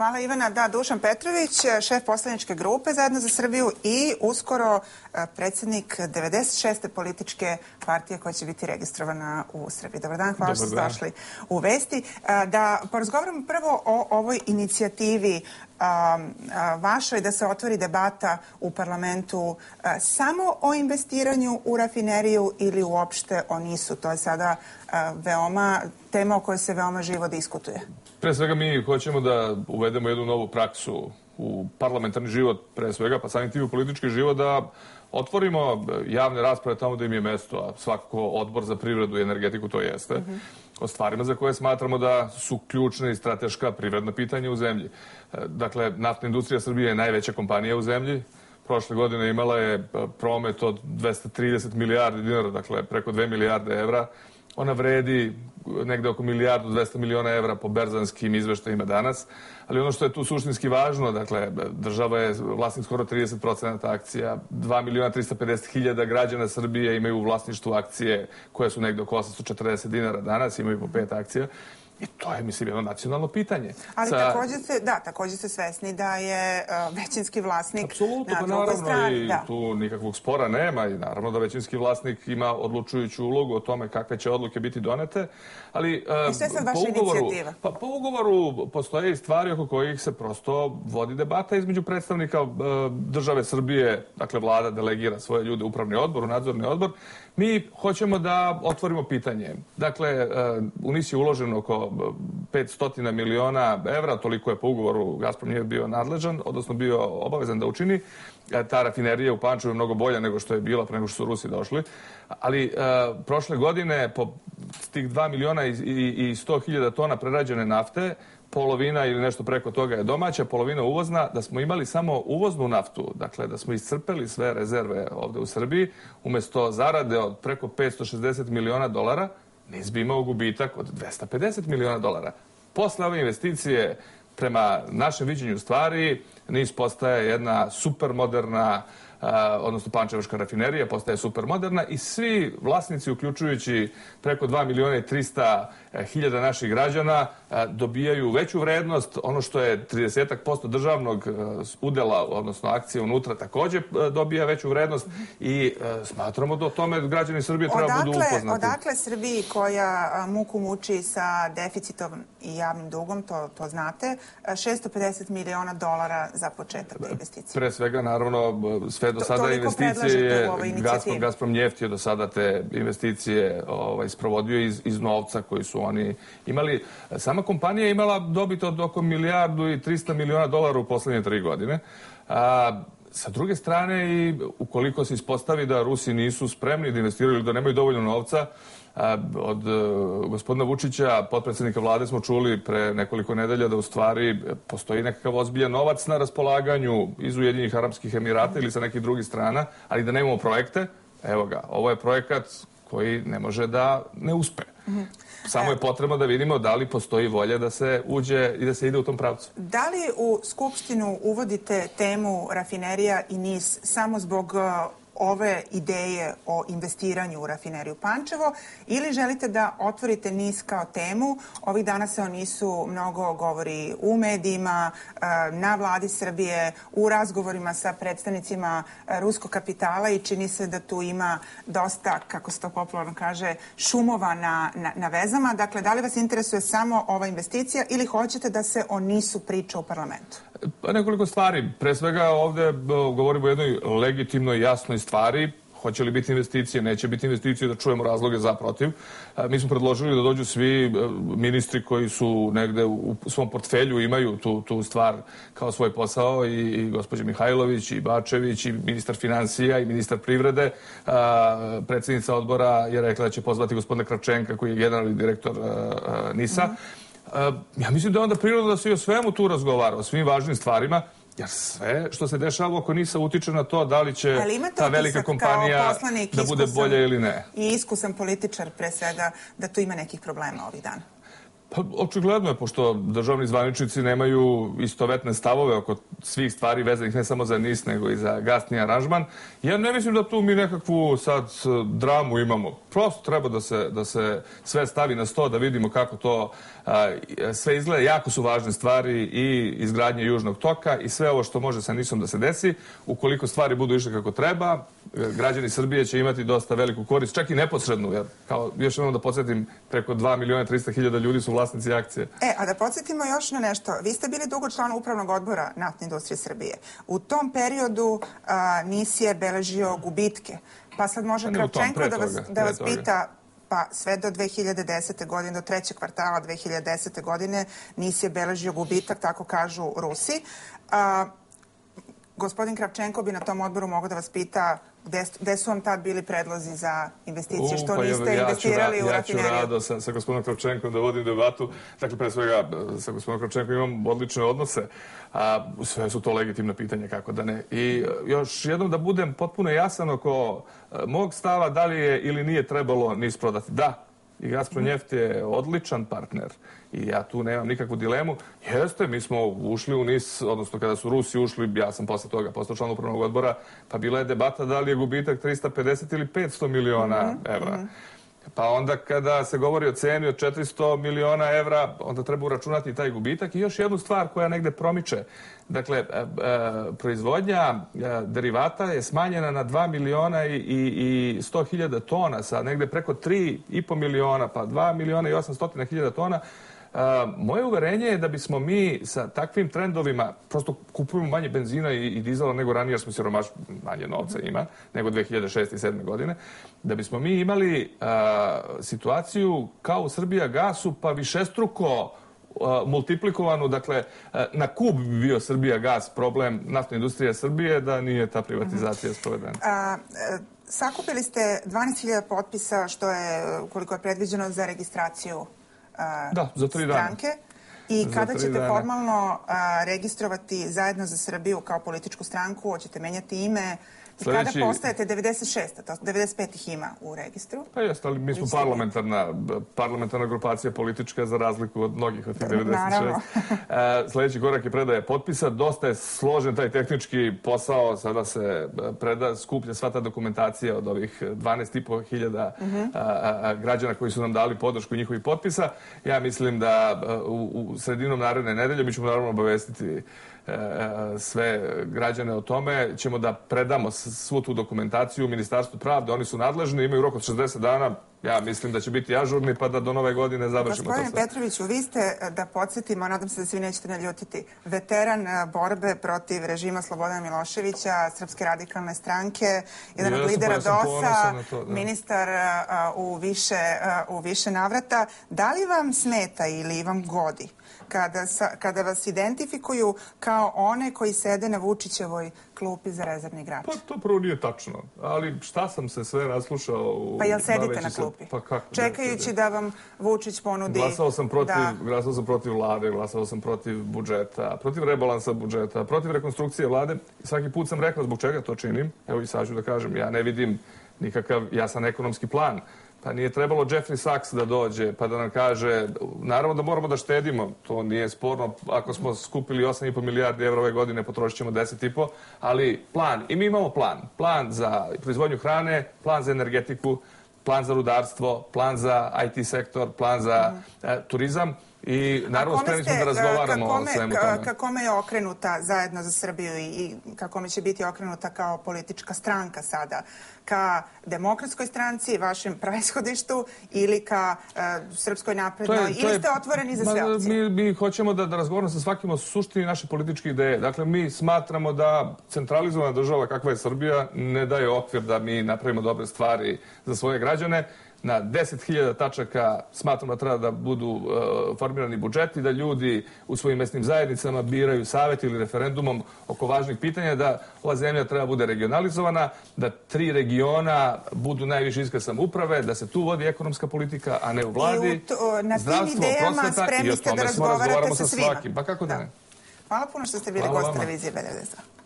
Hvala Ivana. Da, Dušan Petrović, šef poslaničke grupe Zajedno za Srbiju i uskoro e, predsednik 96. političke partije koja će biti registrovana u Srbiji. Dobar dan, hvala Dobar što ste došli u Vesti. E, da porazgovaramo prvo o ovoj inicijativi vašoj da se otvori debata u parlamentu samo o investiranju u rafineriju ili uopšte o nisu. To je sada veoma tema o kojoj se veoma živo diskutuje. Pre svega mi hoćemo da uvedemo jednu novu praksu u parlamentarni život, pre svega, pa samim tim u politički život, da otvorimo javne rasprave tamo da im je mesto, a svakako odbor za privredu i energetiku to jeste, mm -hmm. O stvarima za koje smatramo da su ključne i strateška privredna pitanja u zemlji. Dakle, naftna industrija Srbije je najveća kompanija u zemlji, prošle godine imala je promet od 230 milijardi dinara, dakle preko 2 milijarde evra, Ona vredi negde oko milijardu 200 miliona evra po berzanskim izveštajima danas, ali ono što je tu suštinski važno, dakle, država je vlasnik skoro 30% akcija, 2 miliona 350 hiljada građana Srbije imaju u vlasništvu akcije koje su negde oko 840 dinara danas, imaju po pet akcija. I to je, mislim, jedno nacionalno pitanje. Ali Sa... takođe ste, da, takođe ste svesni da je uh, većinski vlasnik Apsolutno, na pa drugoj naravno, strani. i da. tu nikakvog spora nema i naravno da većinski vlasnik ima odlučujuću ulogu o tome kakve će odluke biti donete. Ali, uh, I sve sad vaša ugovoru, inicijativa? Pa po ugovoru postoje i stvari oko kojih se prosto vodi debata između predstavnika uh, države Srbije, dakle vlada delegira svoje ljude u upravni odbor, u nadzorni odbor. Mi hoćemo da otvorimo pitanje. Dakle, u NIS je uloženo oko 500 miliona evra, toliko je po ugovoru Gazprom nije bio nadležan, odnosno bio obavezan da učini. E, ta rafinerija u Pančevu je mnogo bolja nego što je bila pre nego što su Rusi došli. Ali e, prošle godine po tih 2 miliona i, i, i 100 hiljada tona prerađene nafte, polovina ili nešto preko toga je domaća, polovina uvozna, da smo imali samo uvoznu naftu, dakle da smo iscrpeli sve rezerve ovde u Srbiji, umesto zarade od preko 560 miliona dolara, NIS bi imao gubitak od 250 miliona dolara. Posle ove investicije, prema našem viđenju stvari, NIS postaje jedna supermoderna odnosno Pančevaška rafinerija postaje supermoderna i svi vlasnici, uključujući preko 2 miliona i 300 e, hiljada naših građana, dobijaju veću vrednost. Ono što je 30% državnog e, udela, odnosno akcije unutra, takođe e, dobija veću vrednost i smatramo da o tome građani Srbije treba odakle, budu upoznati. Odakle Srbiji koja muku muči sa deficitom i javnim dugom, to, to znate, 650 miliona dolara za početak investicije? Pre svega, naravno, sve do sada investicije je Gazprom, Gazprom Njeft je do sada te investicije ovaj, sprovodio iz, iz novca koji su oni imali. Sama kompanija je imala dobit od oko milijardu i 300 miliona dolara u poslednje tri godine. A, Sa druge strane, i ukoliko se ispostavi da Rusi nisu spremni da investiraju ili da nemaju dovoljno novca, od e, gospodina Vučića, potpredsednika vlade, smo čuli pre nekoliko nedelja da u stvari postoji nekakav ozbiljan novac na raspolaganju iz Ujedinjih Arabskih Emirata ili sa nekih drugih strana, ali da nemamo projekte, evo ga, ovo je projekat koji ne može da ne uspe. Samo je potrebno da vidimo da li postoji volja da se uđe i da se ide u tom pravcu. Da li u Skupštinu uvodite temu rafinerija i NIS samo zbog ove ideje o investiranju u rafineriju Pančevo ili želite da otvorite NIS kao temu? Ovih dana se o NIS-u mnogo govori u medijima, e, na vladi Srbije, u razgovorima sa predstavnicima e, ruskog kapitala i čini se da tu ima dosta, kako se to popularno kaže, šumova na, na, na vezama. Dakle, da li vas interesuje samo ova investicija ili hoćete da se o NIS-u priča u parlamentu? Pa nekoliko stvari. Pre svega ovde govorimo o jednoj legitimnoj, jasnoj stvari. Hoće li biti investicije, neće biti investicije, da čujemo razloge za protiv. Mi smo predložili da dođu svi ministri koji su negde u svom portfelju, imaju tu, tu stvar kao svoj posao i, i gospođa Mihajlović i Bačević i ministar financija i ministar privrede. Predsednica odbora je rekla da će pozvati gospodina Kravčenka koji je generalni direktor NISA. Mm -hmm ja mislim da je onda prirodno da se i o svemu tu razgovara, o svim važnim stvarima, jer sve što se dešava oko NISA utiče na to da li će ta velika kompanija da bude bolja ili ne. I iskusan političar pre svega da tu ima nekih problema ovih dana. Pa, očigledno je, pošto državni zvaničnici nemaju istovetne stavove oko svih stvari vezanih ne samo za NIS, nego i za gasni aranžman. Ja ne mislim da tu mi nekakvu sad dramu imamo prosto treba da se, da se sve stavi na sto, da vidimo kako to a, sve izgleda. Jako su važne stvari i izgradnje južnog toka i sve ovo što može sa nisom da se desi. Ukoliko stvari budu išle kako treba, građani Srbije će imati dosta veliku korist, čak i neposrednu, jer kao još jednom da podsjetim, preko 2 miliona 300 hiljada ljudi su vlasnici akcije. E, a da podsjetimo još na nešto. Vi ste bili dugo član upravnog odbora Naftne industrije Srbije. U tom periodu a, NIS je beležio gubitke. Pa sad može Pa Kravčenko da vas, da vas pita pa sve do 2010. godine, do trećeg kvartala 2010. godine NIS je beležio gubitak, tako kažu Rusi. A, gospodin Kravčenko bi na tom odboru mogao da vas pita gde, gde su vam tad bili predlozi za investicije, što pa niste ja investirali ra- u Ja ću rafineriju? rado sa, sa gospodinom Kravčenkom da vodim debatu. Dakle, pre svega, sa gospodinom Kravčenkom imam odlične odnose. A, sve su to legitimne pitanja, kako da ne. I e, još jednom da budem potpuno jasan oko e, mog stava da li je ili nije trebalo NIS prodati. Da, i Gazprom Neft je odličan partner i ja tu nemam nikakvu dilemu. Jeste, mi smo ušli u NIS, odnosno kada su Rusi ušli, ja sam posle toga postao član upravnog odbora, pa bila je debata da li je gubitak 350 ili 500 miliona evra. Pa onda kada se govori o ceni od 400 miliona evra, onda treba uračunati taj gubitak. I još jednu stvar koja negde promiče. Dakle, e, e, proizvodnja e, derivata je smanjena na 2 miliona i, i, i 100 hiljada tona, sa negde preko 3,5 miliona, pa 2 miliona i 800 hiljada tona. Moje uverenje je da bismo mi sa takvim trendovima prosto kupujemo manje benzina i, i dizela nego ranije, jer smo siromaš, manje novca ima, nego 2006. i 2007. godine, da bismo mi imali situaciju kao u Srbija gasu, pa višestruko multiplikovanu, dakle, na kub bi bio Srbija gas problem naftne industrije Srbije da nije ta privatizacija sprovedena. A, e, sakupili ste 12.000 potpisa, što je, koliko je predviđeno za registraciju a, Da, za tri dana. stranke. I kada ćete dana. formalno a, registrovati zajedno za Srbiju kao političku stranku, hoćete menjati ime, i kada Sledeći- postajete 96. To 95 ih ima u registru. Pa jeste, ali mi smo parlamentarna, parlamentarna grupacija politička za razliku od mnogih od tih 96. Naravno. E, Sljedeći korak je predaje potpisa. Dosta je složen taj tehnički posao. Sada se e, preda, skuplja sva ta dokumentacija od ovih 12,5 hiljada Mhm. a, a, a, građana koji su nam dali podršku njihovih potpisa. Ja mislim da a, u, u sredinom naredne nedelje mi ćemo naravno obavestiti e, e, sve građane o tome. Ćemo da predamo svu tu dokumentaciju u Ministarstvu pravde. Oni su nadležni, imaju rok od 60 dana. Ja mislim da će biti ažurni pa da do nove godine završimo to Gospodine sve. Petroviću, vi ste, e, da podsjetimo, nadam se da se vi nećete naljutiti, veteran e, borbe protiv režima Slobodana Miloševića, Srpske radikalne stranke, jedan od pa lidera DOS-a, da. ministar e, u više, u više navrata. Da li vam smeta ili vam godi kada, sa, kada vas identifikuju kao one koji sede na Vučićevoj klupi za rezervni igrač? Pa to prvo nije tačno, ali šta sam se sve naslušao u... Pa jel sedite na se- klupi? Pa kako? da Čekajući sedim? da vam Vučić ponudi... Glasao sam protiv, Da. glasao sam protiv vlade, glasao sam protiv budžeta, protiv rebalansa budžeta, protiv rekonstrukcije vlade. Svaki put sam rekao zbog čega to činim. Evo i sad ću da kažem, ja ne vidim nikakav jasan ekonomski plan. Pa nije trebalo Jeffrey Sachs da dođe pa da nam kaže, naravno da moramo da štedimo, to nije sporno, ako smo skupili 8,5 milijardi evra ove godine, potrošit ćemo 10,5, ali plan, i mi imamo plan, plan za proizvodnju hrane, plan za energetiku, plan za rudarstvo, plan za IT sektor, plan za e, turizam i naravno spremni smo da razgovaramo ka o svemu tome. Ka kome je okrenuta zajedno za Srbiju i, i ka kome će biti okrenuta kao politička stranka sada? Ka demokratskoj stranci, vašem preshodištu ili ka e, Srpskoj naprednoj? ili ste otvoreni za sve opcije? Mi, mi hoćemo da, da razgovaramo sa svakim o suštini naše političke ideje. Dakle, mi smatramo da centralizovana država kakva je Srbija ne daje okvir da mi napravimo dobre stvari za svoje građane. Na 10.000 tačaka smatramo da treba da budu uh, formirani budžeti, da ljudi u svojim mesnim zajednicama biraju savjet ili referendumom oko važnih pitanja, da ova zemlja treba bude regionalizovana, da tri regiona budu najviše iskre samouprave, da se tu vodi ekonomska politika, a ne u vladi. U to- na zdravstvo, prosveta i o ste da tome smo razgovarate razgovaramo sa sa svima. svakim. Pa kako da, ne? Hvala puno što ste bili Hvala gost televizije B92.